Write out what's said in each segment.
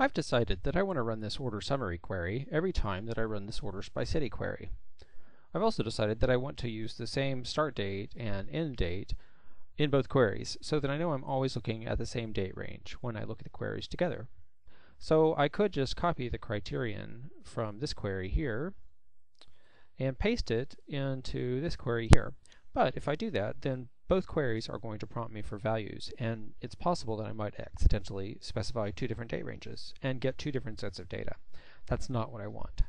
I've decided that I want to run this order summary query every time that I run this orders by city query. I've also decided that I want to use the same start date and end date in both queries so that I know I'm always looking at the same date range when I look at the queries together. So I could just copy the criterion from this query here and paste it into this query here. But if I do that, then both queries are going to prompt me for values, and it's possible that I might accidentally specify two different date ranges and get two different sets of data. That's not what I want.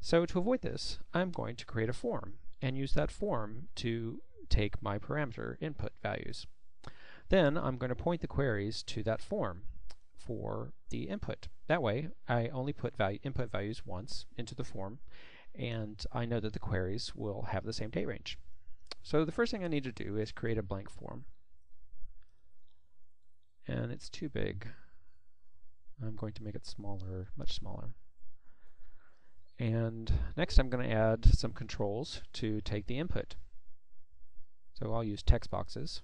So to avoid this, I'm going to create a form and use that form to take my parameter input values. Then I'm going to point the queries to that form for the input. That way, I only put value, input values once into the form, and I know that the queries will have the same date range. So the first thing I need to do is create a blank form. And it's too big. I'm going to make it smaller, much smaller. And next I'm going to add some controls to take the input. So I'll use text boxes.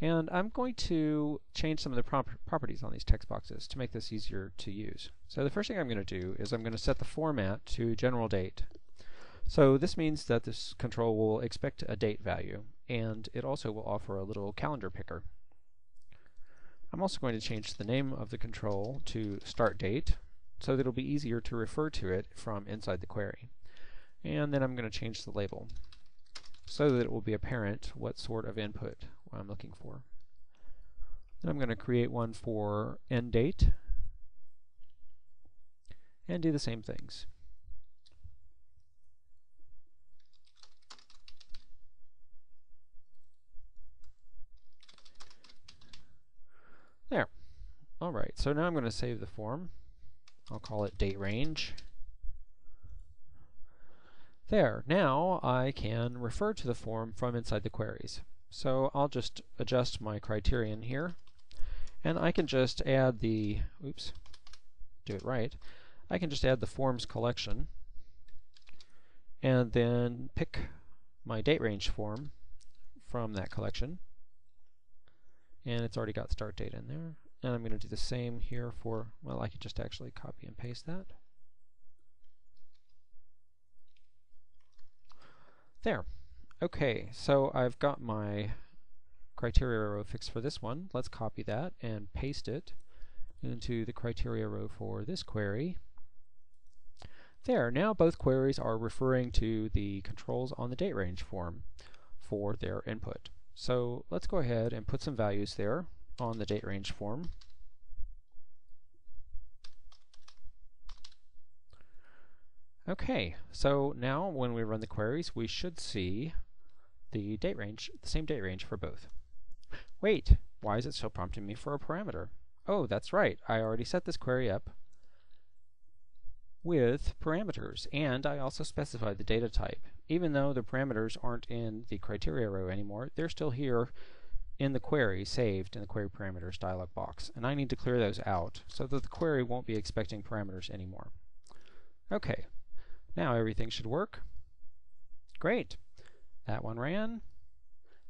And I'm going to change some of the prop properties on these text boxes to make this easier to use. So the first thing I'm going to do is I'm going to set the format to general date. So this means that this control will expect a date value, and it also will offer a little calendar picker. I'm also going to change the name of the control to start date, so that it'll be easier to refer to it from inside the query. And then I'm going to change the label, so that it will be apparent what sort of input I'm looking for. Then I'm going to create one for end date, and do the same things. There. Alright, so now I'm going to save the form. I'll call it date range. There, now I can refer to the form from inside the queries. So I'll just adjust my criterion here, and I can just add the, oops, do it right, I can just add the forms collection, and then pick my date range form from that collection, and it's already got start date in there. And I'm going to do the same here for, well, I could just actually copy and paste that. There. Okay, so I've got my criteria row fixed for this one. Let's copy that and paste it into the criteria row for this query. There, now both queries are referring to the controls on the date range form for their input. So let's go ahead and put some values there on the date range form. Okay, so now when we run the queries, we should see the date range, the same date range for both. Wait, why is it still prompting me for a parameter? Oh, that's right, I already set this query up with parameters, and I also specified the data type. Even though the parameters aren't in the criteria row anymore, they're still here in the query saved in the query parameters dialog box. And I need to clear those out so that the query won't be expecting parameters anymore. Okay, now everything should work. Great. That one ran,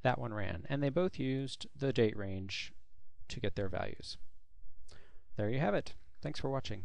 that one ran, and they both used the date range to get their values. There you have it. Thanks for watching.